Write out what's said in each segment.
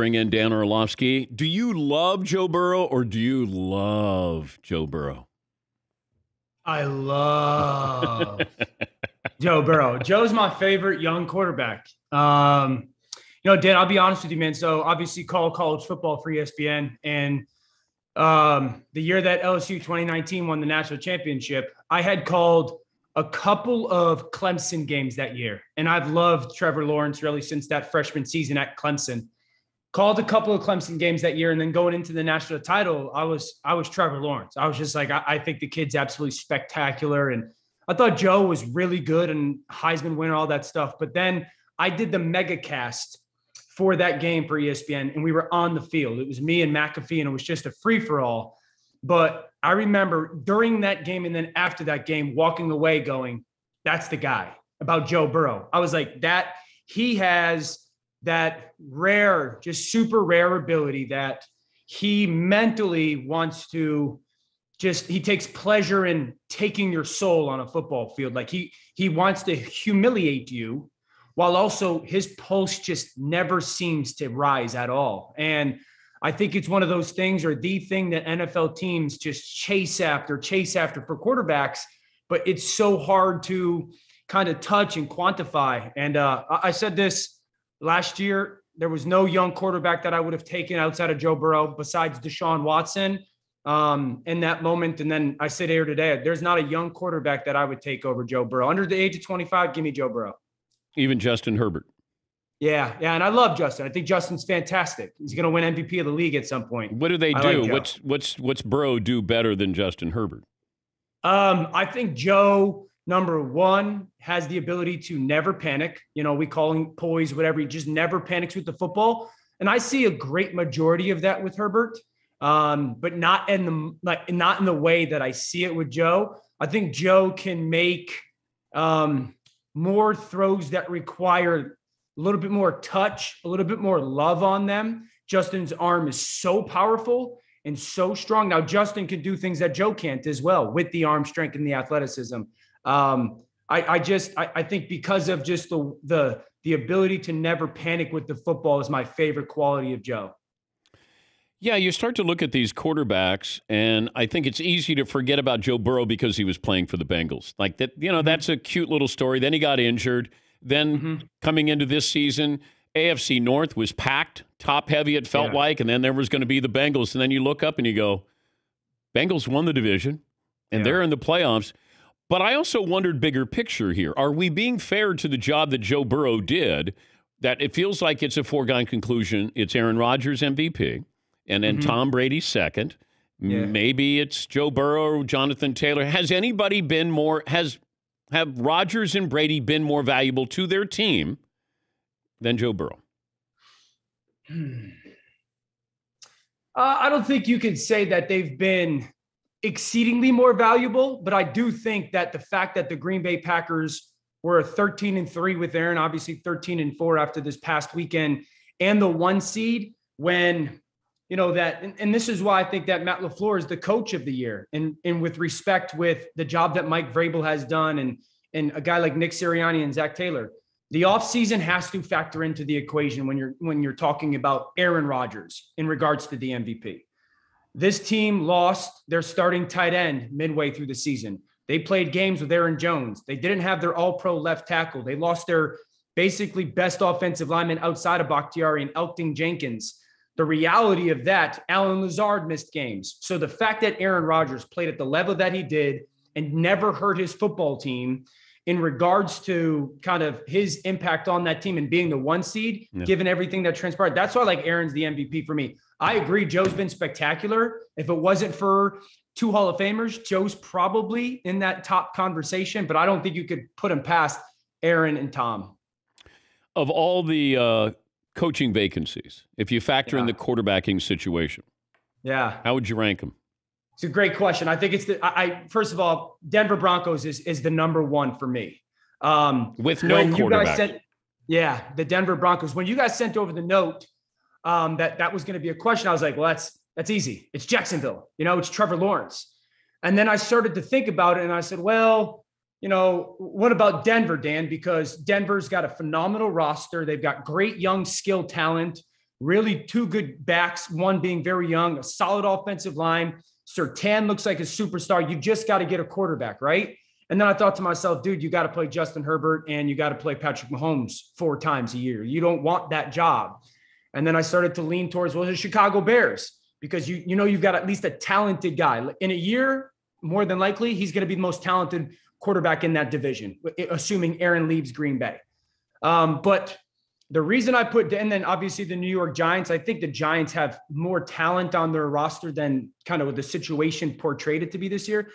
bring in Dan Orlovsky. Do you love Joe Burrow or do you love Joe Burrow? I love Joe Burrow. Joe's my favorite young quarterback. Um, you know, Dan, I'll be honest with you, man. So obviously call college football for ESPN. And um, the year that LSU 2019 won the national championship, I had called a couple of Clemson games that year. And I've loved Trevor Lawrence really since that freshman season at Clemson. Called a couple of Clemson games that year, and then going into the national title, I was I was Trevor Lawrence. I was just like, I, I think the kid's absolutely spectacular. And I thought Joe was really good and Heisman winner, all that stuff. But then I did the mega cast for that game for ESPN, and we were on the field. It was me and McAfee, and it was just a free for all. But I remember during that game and then after that game, walking away going, that's the guy about Joe Burrow. I was like, that he has that rare, just super rare ability that he mentally wants to just he takes pleasure in taking your soul on a football field like he he wants to humiliate you while also his pulse just never seems to rise at all and I think it's one of those things or the thing that NFL teams just chase after, chase after for quarterbacks, but it's so hard to kind of touch and quantify. And uh, I said this last year there was no young quarterback that I would have taken outside of Joe Burrow besides Deshaun Watson um, in that moment. And then I sit here today, there's not a young quarterback that I would take over Joe Burrow. Under the age of 25, give me Joe Burrow. Even Justin Herbert. Yeah, yeah, and I love Justin. I think Justin's fantastic. He's going to win MVP of the league at some point. What do they do? Like what's what's what's Burrow do better than Justin Herbert? Um, I think Joe number one has the ability to never panic. You know, we call him poise, whatever. He just never panics with the football, and I see a great majority of that with Herbert, um, but not in the like not in the way that I see it with Joe. I think Joe can make um, more throws that require a little bit more touch, a little bit more love on them. Justin's arm is so powerful and so strong. Now, Justin can do things that Joe can't as well with the arm strength and the athleticism. Um, I, I, just I, I, think because of just the the the ability to never panic with the football is my favorite quality of Joe. Yeah, you start to look at these quarterbacks, and I think it's easy to forget about Joe Burrow because he was playing for the Bengals. Like that, you know, mm-hmm. that's a cute little story. Then he got injured. Then mm-hmm. coming into this season, AFC North was packed, top heavy, it felt yeah. like, and then there was going to be the Bengals. And then you look up and you go, Bengals won the division, and yeah. they're in the playoffs. But I also wondered bigger picture here. Are we being fair to the job that Joe Burrow did? That it feels like it's a foregone conclusion. It's Aaron Rodgers MVP, and then mm-hmm. Tom Brady second. Yeah. Maybe it's Joe Burrow, Jonathan Taylor. Has anybody been more? Has have Rodgers and Brady been more valuable to their team than Joe Burrow? Uh, I don't think you could say that they've been exceedingly more valuable, but I do think that the fact that the Green Bay Packers were 13 and 3 with Aaron, obviously 13 and 4 after this past weekend, and the one seed when you know that and, and, this is why I think that Matt LaFleur is the coach of the year and and with respect with the job that Mike Vrabel has done and and a guy like Nick Sirianni and Zac Taylor. The offseason has to factor into the equation when you're when you're talking about Aaron Rodgers in regards to the MVP. This team lost their starting tight end midway through the season. They played games with Aaron Jones. They didn't have their all-pro left tackle. They lost their basically best offensive lineman outside of Bakhtiari and Elgton Jenkins. The reality of that, Allen Lazard missed games. So the fact that Aaron Rodgers played at the level that he did and never hurt his football team in regards to kind of his impact on that team and being the one seed, yeah. given everything that transpired. That's why like Aaron's the MVP for me. I agree. Joe's been spectacular. If it wasn't for two Hall of Famers, Joe's probably in that top conversation, but I don't think you could put him past Aaron and Tom. Of all the uh, coaching vacancies, if you factor yeah. in the quarterbacking situation. Yeah. How would you rank them? It's a great question. I think it's the I, I first of all, Denver Broncos is is the number one for me. Um, With no quarterback. Sent, yeah, the Denver Broncos. When you guys sent over the note um, that that was going to be a question, I was like, well, that's that's easy. It's Jacksonville. You know, it's Trevor Lawrence. And then I started to think about it, and I said, well, you know, what about Denver, Dan? Because Denver's got a phenomenal roster. They've got great young skill talent. really two good backs, one being very young, a solid offensive line. Surtain looks like a superstar. You just got to get a quarterback, right? And then I thought to myself, dude, you got to play Justin Herbert and you got to play Patrick Mahomes four times a year. You don't want that job. And then I started to lean towards, well, the Chicago Bears, because you, you know, you've got at least a talented guy. In a year, more than likely, he's going to be the most talented quarterback in that division, assuming Aaron leaves Green Bay. Um, but the reason I put, and then obviously the New York Giants, I think the Giants have more talent on their roster than kind of the situation portrayed it to be this year.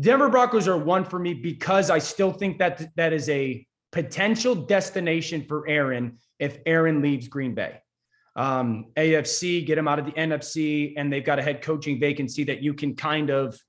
Denver Broncos are one for me because I still think that that is a potential destination for Aaron if Aaron leaves Green Bay. Um, AFC, get him out of the NFC, and they've got a head coaching vacancy that you can kind of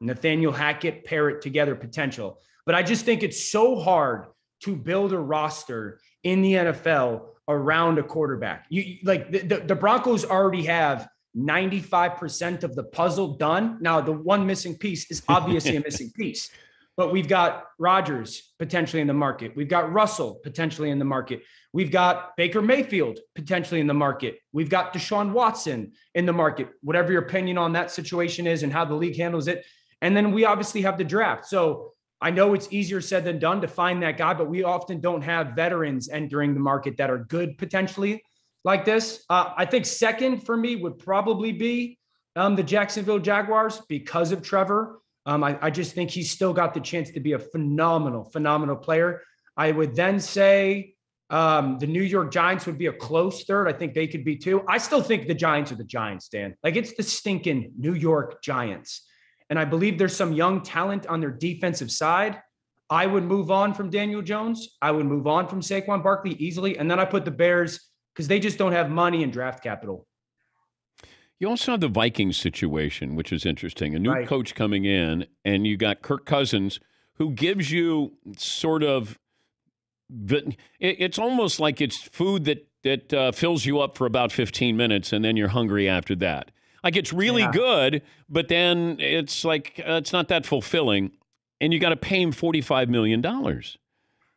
Nathaniel Hackett pair it together potential. But I just think it's so hard to build a roster in the NFL around a quarterback. You like the, the, the Broncos already have 95% of the puzzle done. Now, the one missing piece is obviously a missing piece, but we've got Rodgers potentially in the market. We've got Russell potentially in the market. We've got Baker Mayfield potentially in the market. We've got Deshaun Watson in the market, whatever your opinion on that situation is and how the league handles it. And then we obviously have the draft. So I know it's easier said than done to find that guy, but we often don't have veterans entering the market that are good potentially like this. Uh, I think second for me would probably be um, the Jacksonville Jaguars because of Trevor. Um, I, I, just think he's still got the chance to be a phenomenal, phenomenal player. I would then say um, the New York Giants would be a close third. I think they could be too. I still think the Giants are the Giants, Dan. Like it's the stinking New York Giants and I believe there's some young talent on their defensive side. I would move on from Daniel Jones. I would move on from Saquon Barkley easily. And then I put the Bears because they just don't have money and draft capital. You also have the Vikings situation, which is interesting. A new right. coach coming in, and you got Kirk Cousins, who gives you sort of it's almost like it's food that that uh, fills you up for about 15 minutes, and then you're hungry after that. Like it's really yeah. good, but then it's like uh, it's not that fulfilling, and you got to pay him forty five million dollars.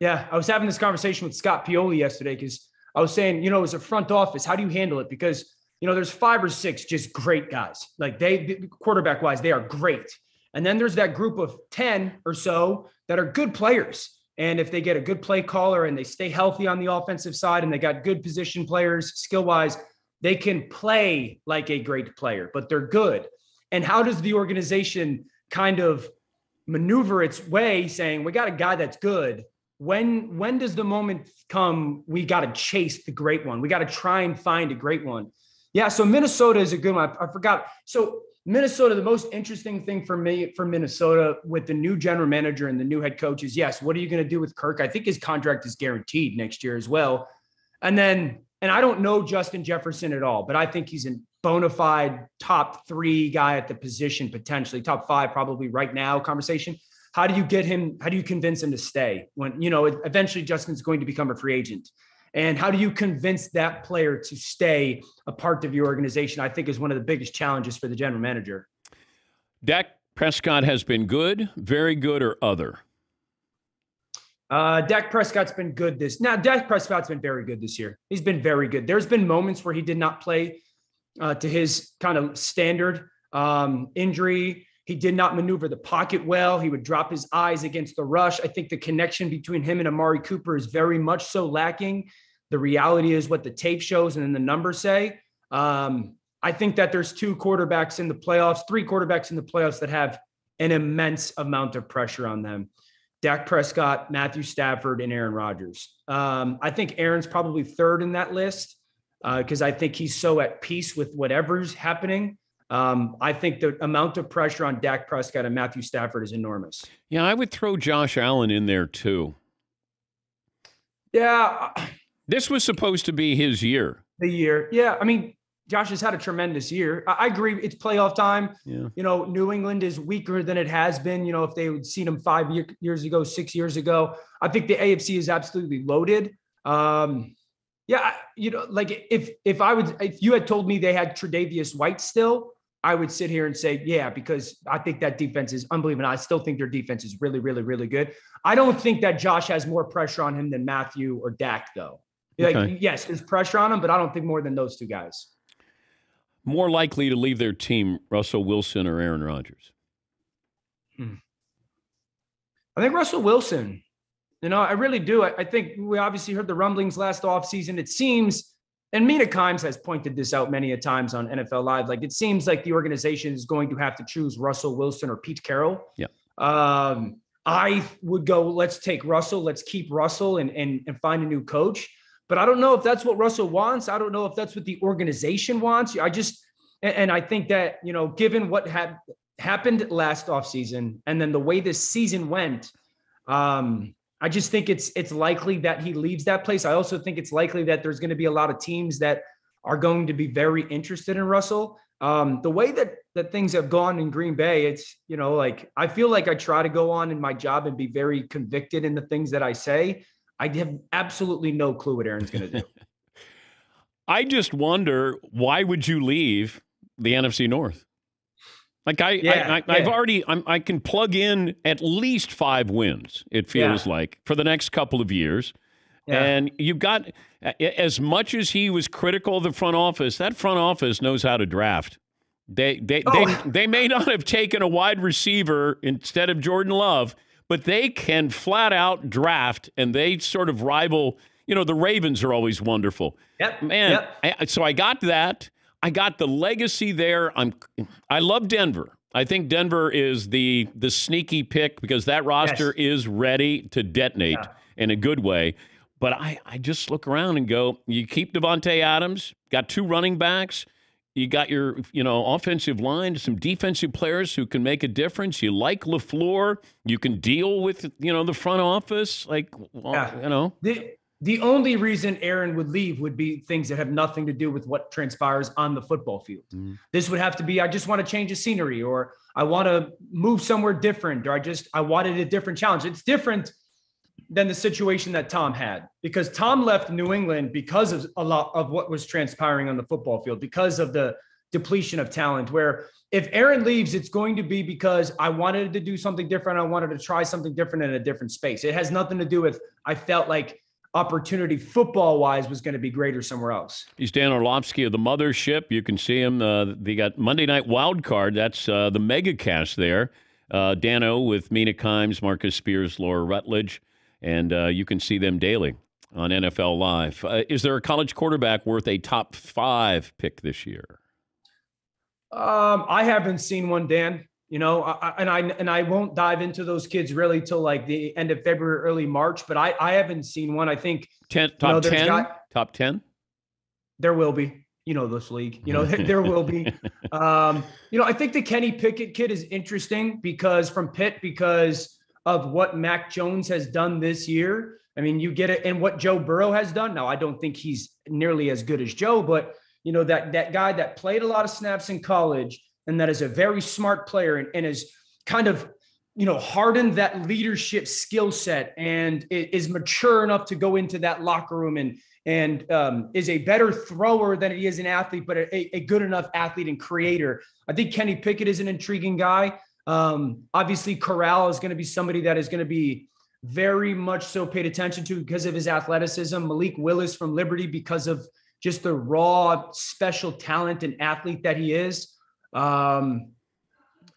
Yeah, I was having this conversation with Scott Pioli yesterday because I was saying, you know, as a front office, how do you handle it? Because you know, there's five or six just great guys. Like they, quarterback wise, they are great. And then there's that group of 10 or so that are good players. And if they get a good play caller and they stay healthy on the offensive side and they got good position players, skill wise, they can play like a great player, but they're good. And how does the organization kind of maneuver its way saying, we got a guy that's good? When when does the moment come we got to chase the great one? We got to try and find a great one. Yeah, so Minnesota is a good one. I, I forgot. So Minnesota, the most interesting thing for me for Minnesota with the new general manager and the new head coach is yes, what are you going to do with Kirk? I think his contract is guaranteed next year as well. And then and I don't know Justin Jefferson at all, but I think he's a bona fide top three guy at the position, potentially top five, probably right now conversation. How do you get him? How do you convince him to stay when, you know, eventually Justin's going to become a free agent? And how do you convince that player to stay a part of your organization? I think is one of the biggest challenges for the general manager. Dak Prescott has been good, very good, or other. Uh, Dak Prescott's been good this. Now, Dak Prescott's been very good this year. He's been very good. There's been moments where he did not play uh, to his kind of standard um, injury. He did not maneuver the pocket well. He would drop his eyes against the rush. I think the connection between him and Amari Cooper is very much so lacking. The reality is what the tape shows and then the numbers say. Um, I think that there's two quarterbacks in the playoffs, three quarterbacks in the playoffs that have an immense amount of pressure on them. Dak Prescott, Matthew Stafford, and Aaron Rodgers. Um, I think Aaron's probably third in that list because uh, I think he's so at peace with whatever's happening. Um, I think the amount of pressure on Dak Prescott and Matthew Stafford is enormous. Yeah, I would throw Josh Allen in there too. Yeah. This was supposed to be his year. The year. Yeah. I mean, Josh has had a tremendous year. I, agree. It's playoff time. Yeah. You know, New England is weaker than it has been. You know, if they would seen them five year, years ago, six years ago, I think the AFC is absolutely loaded. Um, yeah, you know, like if if I would if you had told me they had Tre'Davious White still, I would sit here and say, yeah, because I think that defense is unbelievable. I still think their defense is really, really, really good. I don't think that Josh has more pressure on him than Matthew or Dak, though. Like, okay. yes, there's pressure on him, but I don't think more than those two guys. More likely to leave their team, Russell Wilson or Aaron Rodgers? Hmm. I think Russell Wilson. You know, I really do. I, I, think we obviously heard the rumblings last offseason. It seems, and Mina Kimes has pointed this out many a times on NFL Live, like it seems like the organization is going to have to choose Russell Wilson or Pete Carroll. Yeah. Um, I would go, let's take Russell, let's keep Russell and, and, and find a new coach. But I don't know if that's what Russell wants. I don't know if that's what the organization wants. I just, and I think that, you know, given what had happened last offseason and then the way this season went, um, I just think it's it's likely that he leaves that place. I also think it's likely that there's going to be a lot of teams that are going to be very interested in Russell. Um, the way that that things have gone in Green Bay, it's you know like I feel like I try to go on in my job and be very convicted in the things that I say. I have absolutely no clue what Aaron's going to do. I just wonder why would you leave the NFC North? Like I, yeah, I, have yeah. already, I'm, i can plug in at least five wins. It feels yeah. like for the next couple of years, and you've got as much as he was critical of the front office. That front office knows how to draft. They, they, oh. they, they may not have taken a wide receiver instead of Jordan Love, but they can flat out draft, and they sort of rival. You know, the Ravens are always wonderful. Yep. Man, yep. I, so I got that. I got the legacy there. I'm I love Denver. I think Denver is the the sneaky pick because that roster yes. is ready to detonate yeah. in a good way. But I, I just look around and go, you keep Davante Adams, got two running backs, you got your you know offensive line, some defensive players who can make a difference. You like LaFleur, you can deal with you know the front office, like well, yeah. you know. The, the only reason Aaron would leave would be things that have nothing to do with what transpires on the football field. Mm. This would have to be I just want to change the scenery or I want to move somewhere different or I just I wanted a different challenge. It's different than the situation that Tom had because Tom left New England because of a lot of what was transpiring on the football field because of the depletion of talent where if Aaron leaves, it's going to be because I wanted to do something different. I wanted to try something different in a different space. It has nothing to do with I felt like opportunity football wise was going to be greater somewhere else. He's Dan Orlovsky of the Mothership. You can see him. Uh, they got Monday Night Wild Card. That's uh, the mega cast there. Uh, Dano with Mina Kimes, Marcus Spears, Laura Rutledge, and uh, you can see them daily on NFL Live. Uh, is there a college quarterback worth a top five pick this year? Um, I haven't seen one, Dan. You know I, and i and i won't dive into those kids really till like the end of february early march but i i haven't seen one. I think ten, top you know, 10 got, top 10 there will be. You know this league. You know there will be. Um you know i think the kenny pickett kid is interesting because from pitt because of what mac jones has done this year i mean you get it and what joe burrow has done now i don't think he's nearly as good as joe but you know that that guy that played a lot of snaps in college and that is a very smart player and, and is kind of you know hardened that leadership skill set and is mature enough to go into that locker room and and um, is a better thrower than he is an athlete, but a, a, good enough athlete and creator. I think Kenny Pickett is an intriguing guy. Um, obviously, Corral is going to be somebody that is going to be very much so paid attention to because of his athleticism. Malik Willis from Liberty because of just the raw special talent and athlete that he is. Um,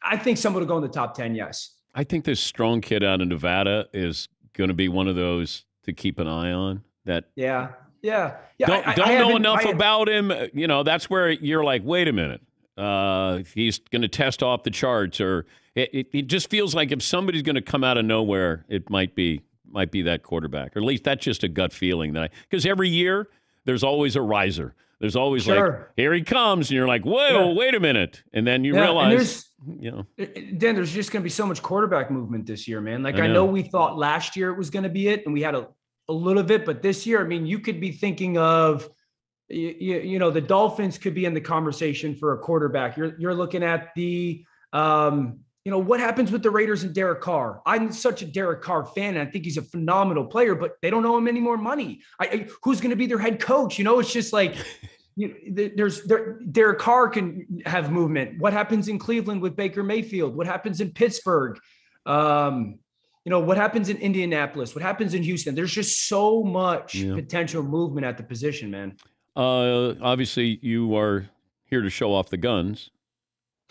I think someone will go in the top 10, yes. I think this strong kid out of Nevada is going to be one of those to keep an eye on. That yeah, yeah, yeah. Don't, I, don't I know enough about him. You know, that's where you're like, wait a minute. Uh, he's going to test off the charts, or it, it, it just feels like if somebody's going to come out of nowhere, it might be might be that quarterback, or at least that's just a gut feeling that I because every year there's always a riser. There's always sure. like, here he comes, and you're like, whoa, yeah. wait a minute, and then you yeah, realize, you know, then there's just going to be so much quarterback movement this year, man. Like I know. I know, we thought last year it was going to be it, and we had a, a little bit, but this year, I mean, you could be thinking of, you, you know, the Dolphins could be in the conversation for a quarterback. You're you're looking at the um, you know, what happens with the Raiders and Derek Carr? I'm such a Derek Carr fan, and I think he's a phenomenal player, but they don't owe him any more money. I, I, who's going to be their head coach? You know, it's just like you, there's there, Derek Carr can have movement. What happens in Cleveland with Baker Mayfield? What happens in Pittsburgh? Um, you you know, what happens in Indianapolis, what happens in Houston. There's just so much yeah. potential movement at the position, man. Uh, obviously, you are here to show off the guns.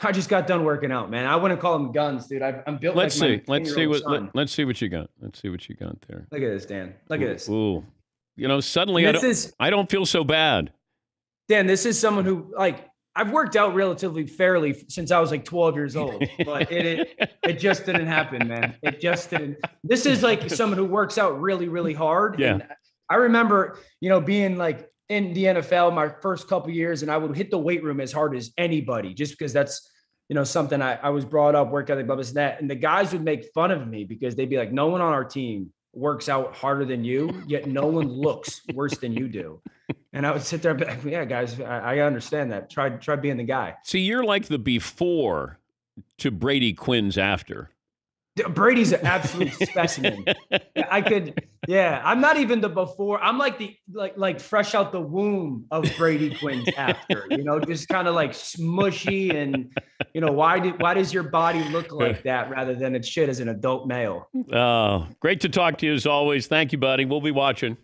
I just got done working out, man. I wouldn't call them guns, dude. I, am built. Let's like see. Let's see what. Let, us see what you got. Let's see what you got there. Look at this, Dan. Look ooh, at this. Ooh, you know, suddenly I don't. Is, I don't feel so bad. Dan, this is someone who like I've worked out relatively fairly since I was like 12 years old, but it, it it just didn't happen, man. It just didn't. This is like someone who works out really, really hard. Yeah. And I remember, you know, being like in the NFL my first couple years, and I would hit the weight room as hard as anybody, just because that's you know something I, I was brought up work ethic, blah blah blah. And the guys would make fun of me because they'd be like, "No one on our team works out harder than you, yet no one looks worse than you do." And I would sit there like, yeah, guys, I, I understand that. Try try being the guy. See, you're like the before to Brady Quinn's after. Brady's an absolute specimen. I could, yeah. I'm not even the before. I'm like the like like fresh out the womb of Brady Quinn's after. You know, just kind of like smushy and you know why did why does your body look like that rather than it should as an adult male? Oh, great to talk to you as always. Thank you, buddy. We'll be watching.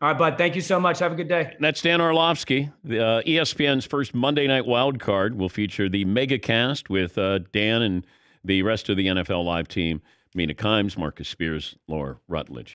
All right, bud. Thank you so much. Have a good day. That's Dan Orlovsky. The, uh, ESPN's first Monday Night Wild Card will feature the mega cast with uh, Dan and the rest of the NFL Live team. Mina Kimes, Marcus Spears, Laura Rutledge.